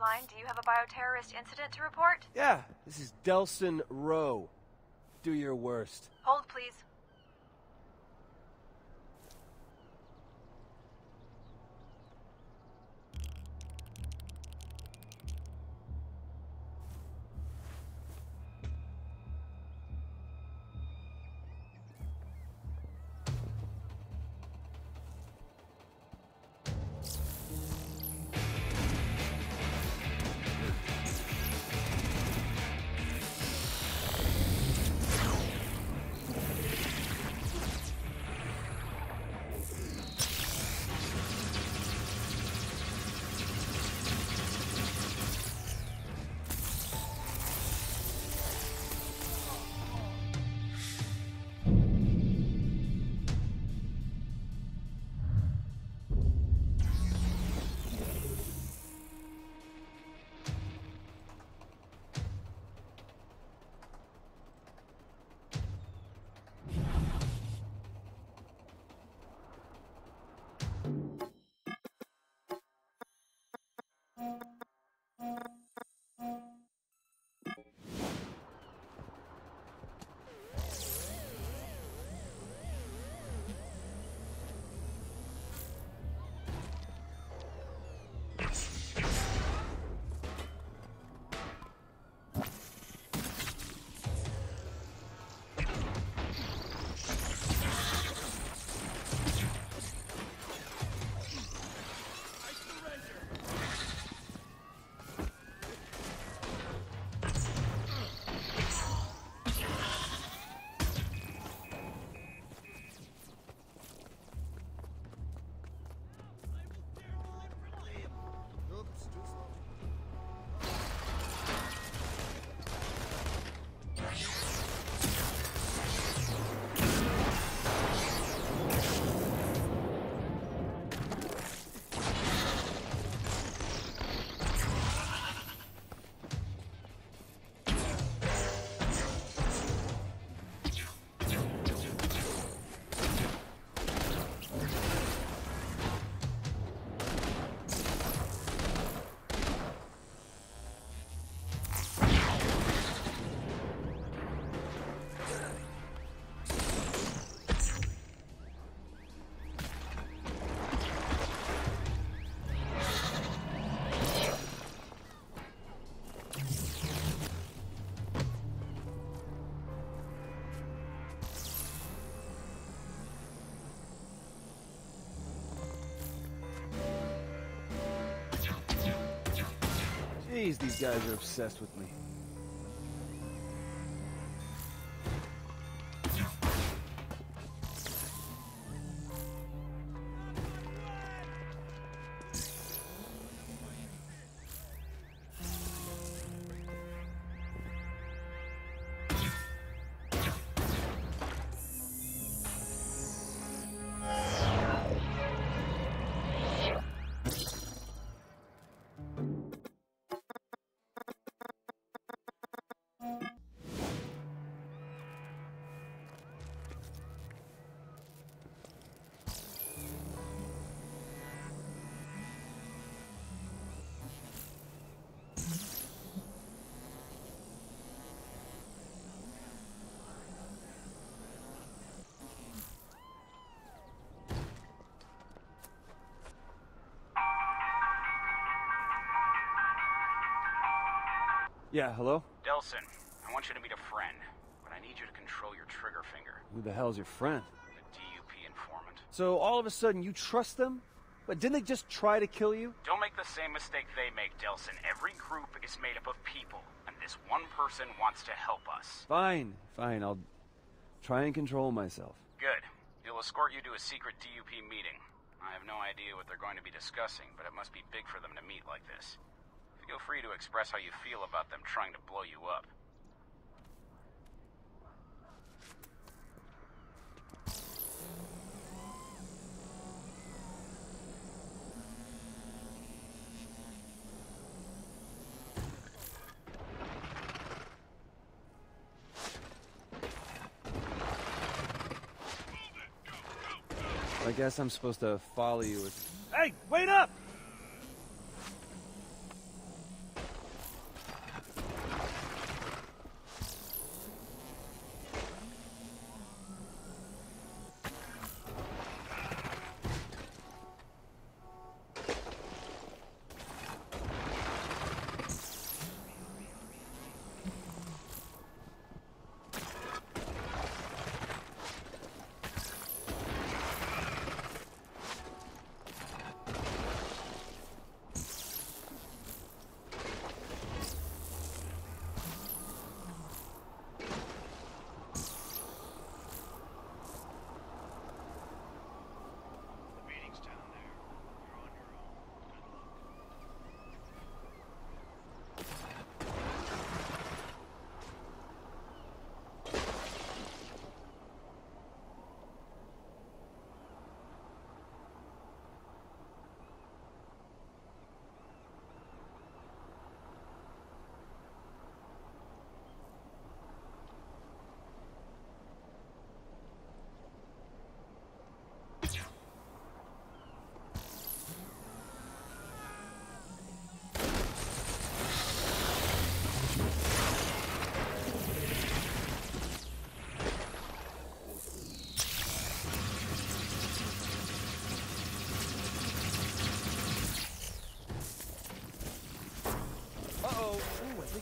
reached the DUP helpline. Do you have a bioterrorist incident to report? Yeah, this is Delsin Rowe. Do your worst. Hold, please. Jeez, these guys are obsessed with me. Yeah, hello? Delsin, I want you to meet a friend, but I need you to control your trigger finger. Who the hell's your friend? The DUP informant. So all of a sudden you trust them? But didn't they just try to kill you? Don't make the same mistake they make, Delsin. Every group is made up of people, and this one person wants to help us. Fine, fine, I'll try and control myself. Good. He'll escort you to a secret DUP meeting. I have no idea what they're going to be discussing, but it must be big for them to meet like this. Feel free to express how you feel about them trying to blow you up. I guess I'm supposed to follow you with... Hey, wait up!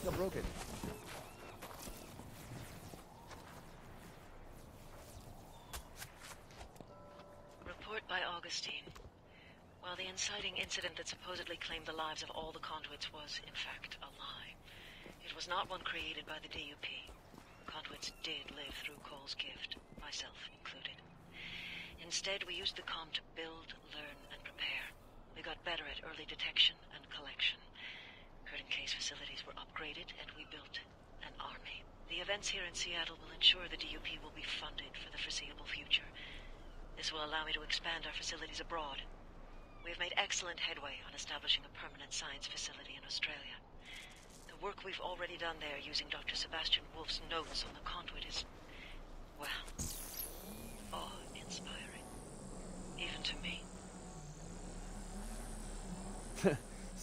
Think I broke it. Report by Augustine. While the inciting incident that supposedly claimed the lives of all the conduits was, in fact, a lie, it was not one created by the DUP. Conduits did live through Cole's gift, myself included. Instead, we used the com to build, learn, and prepare. We got better at early detection and collection. Case facilities were upgraded, and we built an army. The events here in Seattle will ensure the DUP will be funded for the foreseeable future. This will allow me to expand our facilities abroad. We have made excellent headway on establishing a permanent science facility in Australia. The work we've already done there using Dr. Sebastian Wolfe's notes on the conduit is, well, awe-inspiring. Even to me.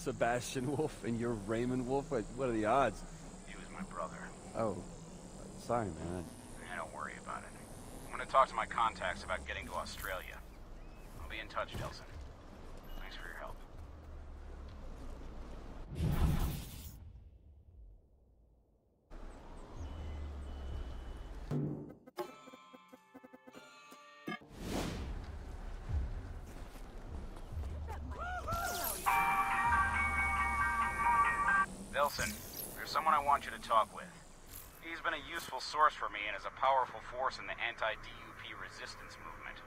Sebastian Wolfe and you're Raymond Wolfe? What, what are the odds? He was my brother. Oh, sorry, man. Yeah, don't worry about it. I'm gonna talk to my contacts about getting to Australia. I'll be in touch, Delsin. Want you to talk with. He's been a useful source for me and is a powerful force in the anti-DUP resistance movement.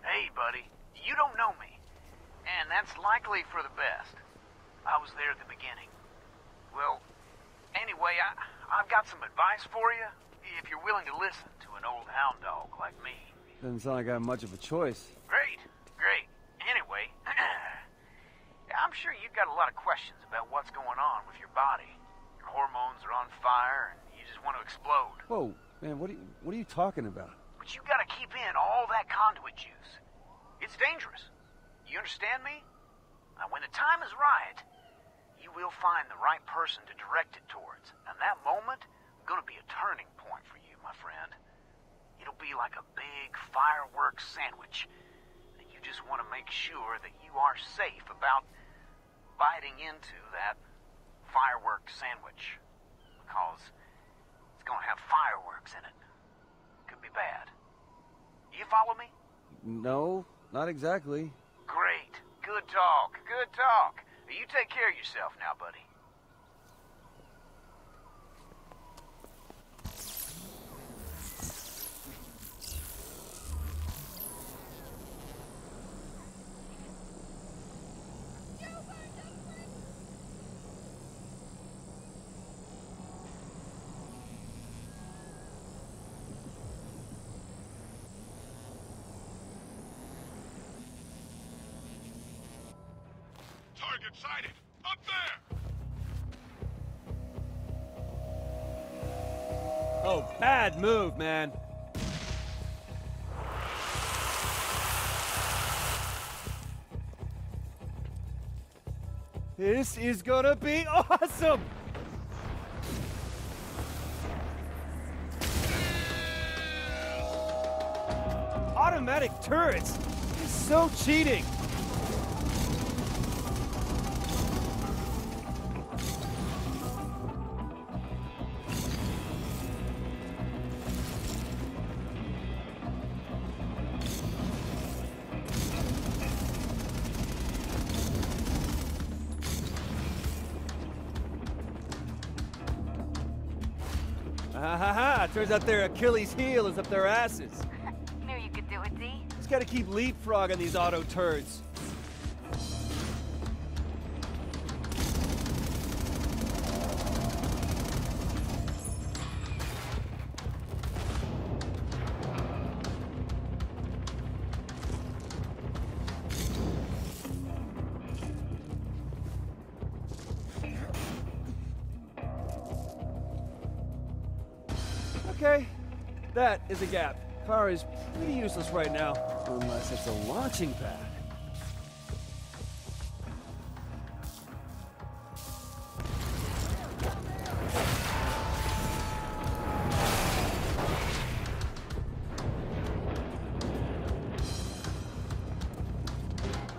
Hey, buddy, you don't know me. And that's likely for the best. I was there at the beginning. Well, anyway, I, I've got some advice for you, if you're willing to listen to an old hound dog like me. Doesn't sound like I have much of a choice. Great, great. Anyway, I'm sure you've got a lot of questions about what's going on with your body. Fire, and you just want to explode. Whoa, man, what are you, what are you talking about? But you gotta keep in all that conduit juice. It's dangerous. You understand me? Now, when the time is right, you will find the right person to direct it towards. And that moment, gonna be a turning point for you, my friend. It'll be like a big fireworks sandwich. And you just want to make sure that you are safe about biting into that fireworks sandwich. Because it's gonna have fireworks in it. Could be bad. You follow me? No, not exactly. Great. Good talk. Good talk. You take care of yourself now, buddy. Up there! Oh, bad move, man. This is gonna be awesome! Automatic turrets! It's so cheating! Turns out their Achilles heel is up their asses. Knew you could do it, Z. Just gotta keep leapfrogging these auto turds. Useless right now, unless it's a launching pad.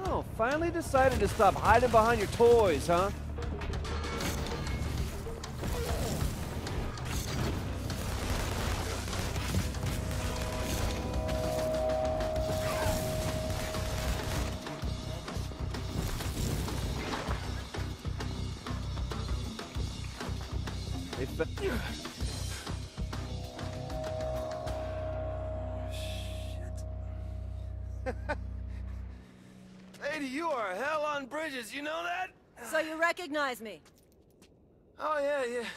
Oh, finally decided to stop hiding behind your toys, huh? Oh, yeah, yeah.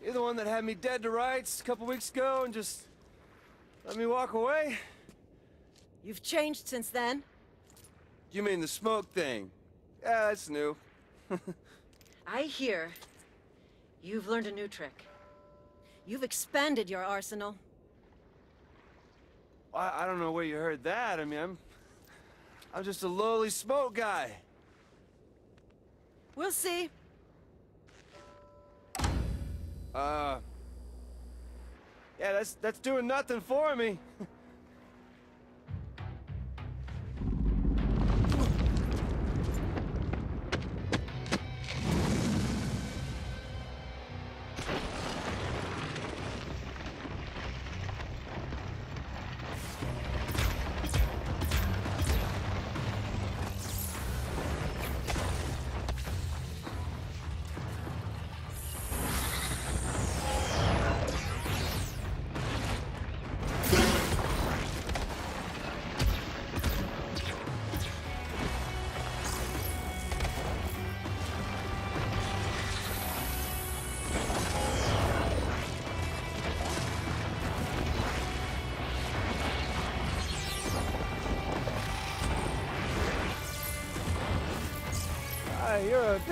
You're the one that had me dead to rights a couple weeks ago and just let me walk away? You've changed since then. You mean the smoke thing? Yeah, that's new. I hear you've learned a new trick. You've expanded your arsenal. I, I don't know where you heard that. I mean, I'm... I'm just a lowly smoke guy. We'll see. Uh... Yeah, that's, that's doing nothing for me.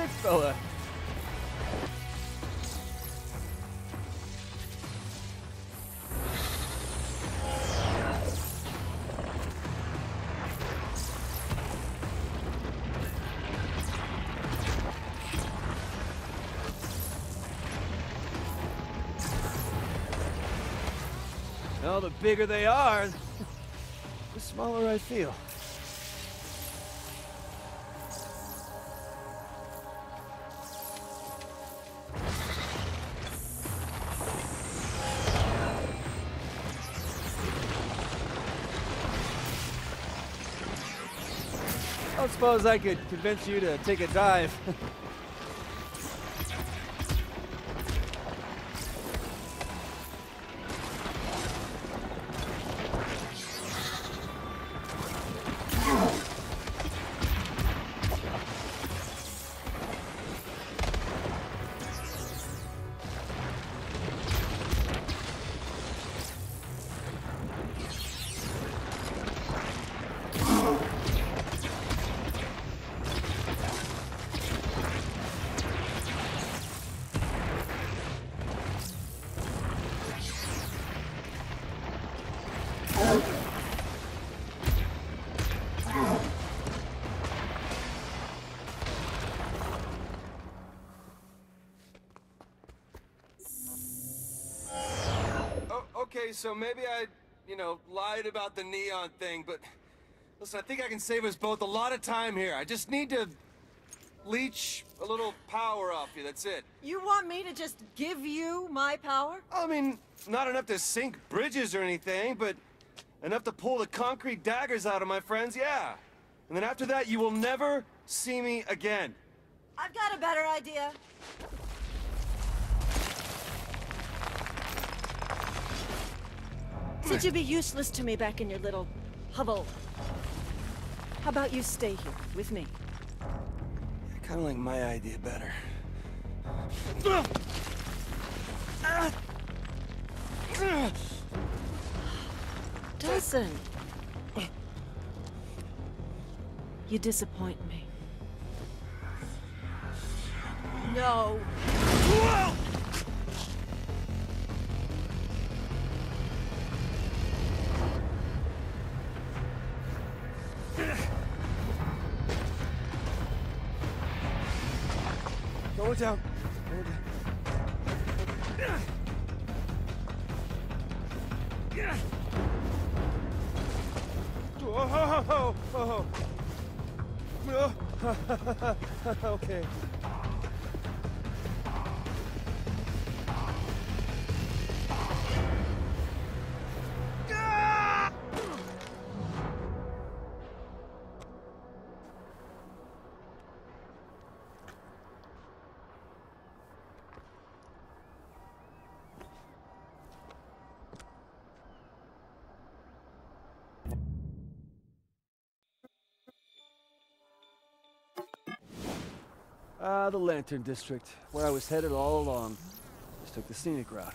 big fella. Well, the bigger they are, the smaller I feel. Suppose I could convince you to take a dive. Oh, okay, so maybe I, you know, lied about the neon thing, but listen, I think I can save us both a lot of time here. I just need to leech a little power off you, that's it. You want me to just give you my power? I mean, not enough to sink bridges or anything, but enough to pull the concrete daggers out of my friends, yeah. And then after that, you will never see me again. I've got a better idea. Since you'd be useless to me back in your little hovel, how about you stay here with me? I kind of like my idea better. Dawson! You disappoint me. No. Oh, oh. okay. The Lantern District, where I was headed all along. Just took the scenic route.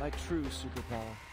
My true superpower.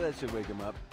That should wake him up.